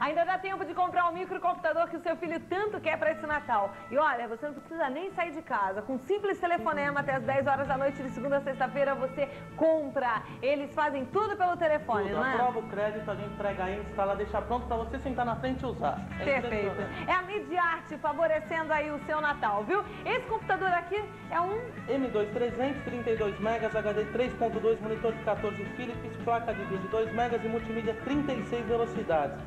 Ainda dá tempo de comprar o microcomputador que o seu filho tanto quer para esse Natal. E olha, você não precisa nem sair de casa. Com um simples telefonema até as 10 horas da noite de segunda a sexta-feira você compra. Eles fazem tudo pelo telefone, Tudo. não é? Aprova o crédito, a gente entrega aí, instala, deixa pronto para você sentar na frente e usar. É Perfeito. É a Mediarte favorecendo aí o seu Natal, viu? Esse computador aqui é um M2 300, 32 megas, HD 3.2, monitor de 14 Philips, placa de vídeo 2 megas e multimídia 36 velocidades.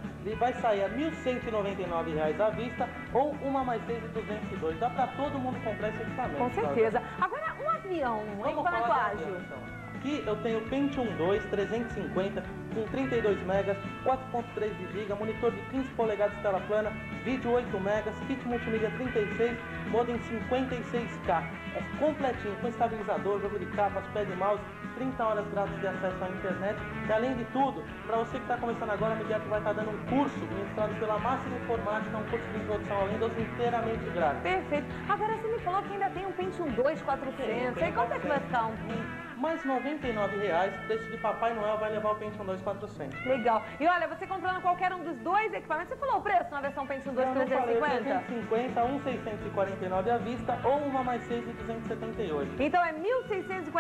Vai sair a 1.199 reais à vista ou uma mais 6 de 202. Dá para todo mundo comprar esse equipamento. Com certeza. Agora, um avião, hein? Vamos falar de avião, então. Aqui eu tenho Pentium 2 350 com 32 megas, 4.3 de GB, monitor de 15 polegadas tela plana, vídeo 8 megas, kit multimídia 36, modem 56K. É completinho, com estabilizador, jogo de capas, pad e mouse, 30 horas grátis de acesso à internet. E além de tudo, para você que está começando agora, a Mediac vai estar dando um curso ministrado pela Máxima Informática, um curso de introdução ao Windows inteiramente grátis. Perfeito. Agora você me falou que ainda tem um Pentium 2 400. Tem, E quanto é que vai ficar um? Mais 99 reais, preço de Papai Noel vai levar o Pentium 2 400. Legal. E olha, você comprando qualquer um dos dois equipamentos, você falou o preço na versão Pentium 2 Eu não falei, 350? 350, um 649 à vista ou uma mais 6 de 278. Então é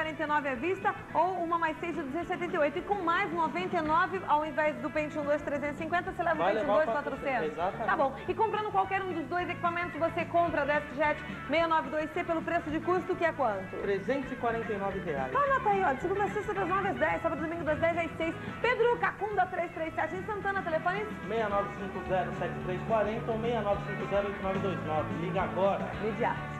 1.649 à vista ou uma mais 6 de 278. E com mais 99, ao invés do Pentium 2 350, você leva Vai o Pentium levar 2 o 400. Exatamente. Tá bom. E comprando qualquer um dos dois equipamentos, você compra da ESCJET 692C pelo preço de custo, que é quanto? 349 reais. Então anota aí, ó, de segunda a sexta das 9 às 10, sábado e domingo das 10 às 6. Pedro Cacunda 337 em Santana, telefone 6950-7340 ou 6950-8929. Liga agora. imediato.